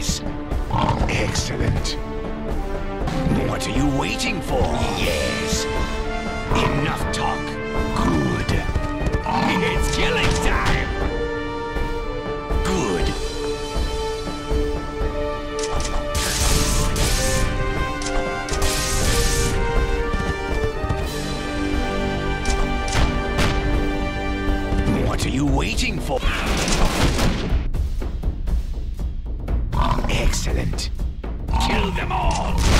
eyes. Excellent. What are you waiting for? Yes. Enough talk. Good. It's killing time. Good. What are you waiting for? Excellent. Kill them all.